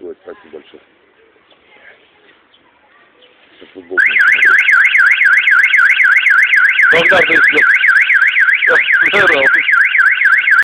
открывать. Спасибо большое. Когда ты? Здорово.